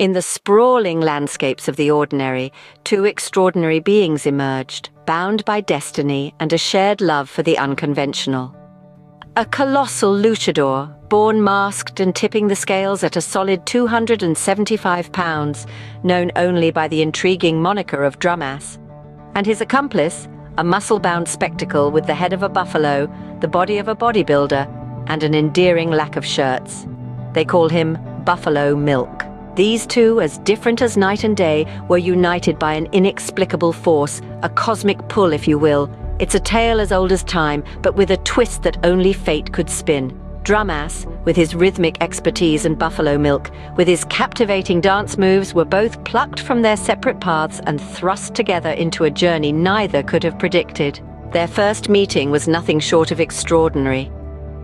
In the sprawling landscapes of the ordinary, two extraordinary beings emerged, bound by destiny and a shared love for the unconventional. A colossal luchador, born masked and tipping the scales at a solid 275 pounds, known only by the intriguing moniker of Drumass. And his accomplice, a muscle-bound spectacle with the head of a buffalo, the body of a bodybuilder, and an endearing lack of shirts. They call him Buffalo Milk. These two, as different as night and day, were united by an inexplicable force, a cosmic pull, if you will. It's a tale as old as time, but with a twist that only fate could spin. Drumass, with his rhythmic expertise and buffalo milk, with his captivating dance moves, were both plucked from their separate paths and thrust together into a journey neither could have predicted. Their first meeting was nothing short of extraordinary.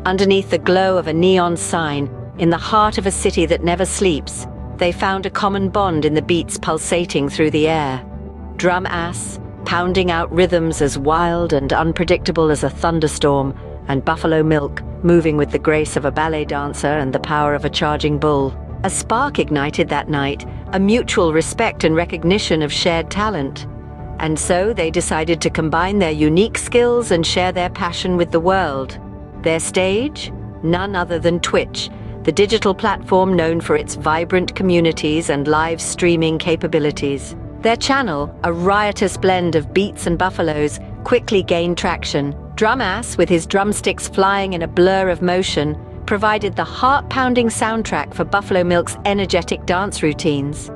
Underneath the glow of a neon sign, in the heart of a city that never sleeps, they found a common bond in the beats pulsating through the air. Drum ass, pounding out rhythms as wild and unpredictable as a thunderstorm, and Buffalo Milk, moving with the grace of a ballet dancer and the power of a charging bull. A spark ignited that night, a mutual respect and recognition of shared talent. And so they decided to combine their unique skills and share their passion with the world. Their stage? None other than Twitch, the digital platform known for its vibrant communities and live streaming capabilities. Their channel, a riotous blend of beats and buffaloes, quickly gained traction. Drumass, with his drumsticks flying in a blur of motion, provided the heart-pounding soundtrack for Buffalo Milk's energetic dance routines.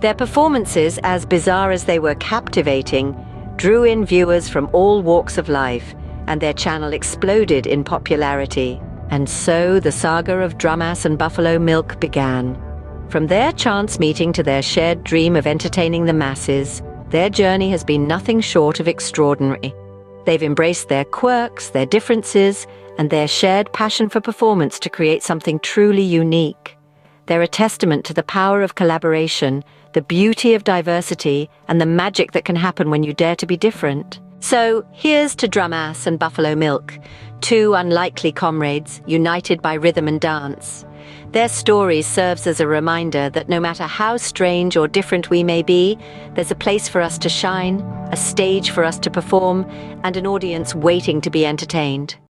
Their performances, as bizarre as they were captivating, drew in viewers from all walks of life, and their channel exploded in popularity. And so the saga of Drumass and Buffalo Milk began. From their chance meeting to their shared dream of entertaining the masses, their journey has been nothing short of extraordinary. They've embraced their quirks, their differences, and their shared passion for performance to create something truly unique. They're a testament to the power of collaboration, the beauty of diversity, and the magic that can happen when you dare to be different. So here's to Drumass and Buffalo Milk, two unlikely comrades united by rhythm and dance. Their story serves as a reminder that no matter how strange or different we may be, there's a place for us to shine, a stage for us to perform, and an audience waiting to be entertained.